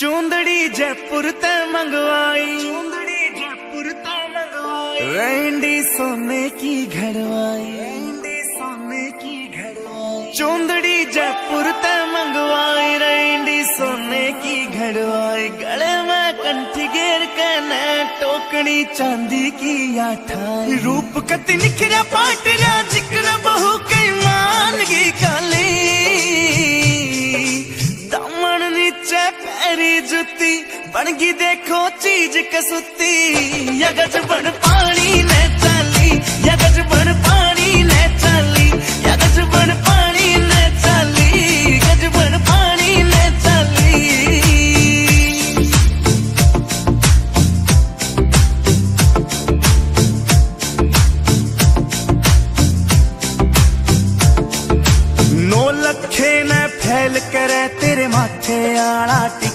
चूंदड़ी जयपुर ते मंगवाई। चूंदड़ी जयपुर ते मंगवाई। रेंडी सोने की घड़वाई। रेंडी सोने की घड़वाई। चूंदड़ी जयपुर ते मंगवाई। रेंडी सोने की घड़वाई। गले में कंठी घेर के न टोकनी चांदी की आठाई। रूप कति निखरा पाट जुती बन गई देखो, चीज़ कसुती। यगज बन पानी ने चाली, यगज बन पानी ने चाली, यगज बन पानी ने चाली गज बन पानी ने चाली। नौ लखे न फैल करे तेरे माथे आला टिक्का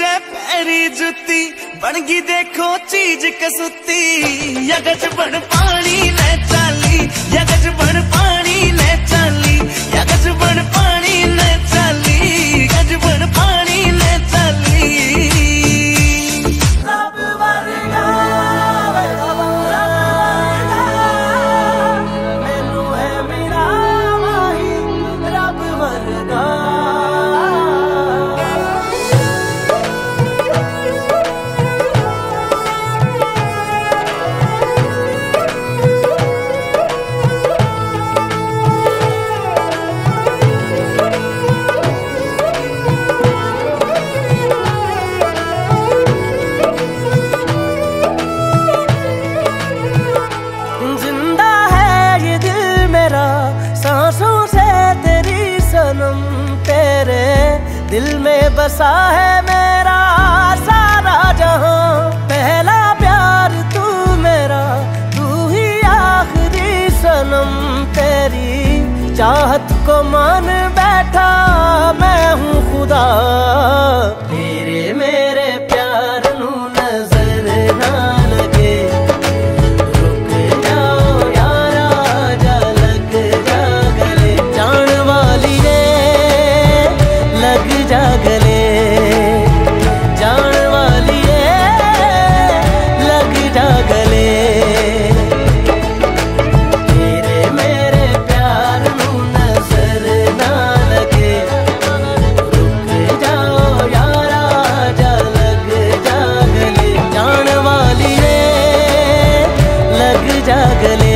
नीचे पैरी जुती बन देखो चीज़ कसुती। यगज बन पानी दिल में बसा है मेरा सारा जहाँ। पहला प्यार तू मेरा, तू ही आखिरी सनम तेरी। चाहत को मान जागले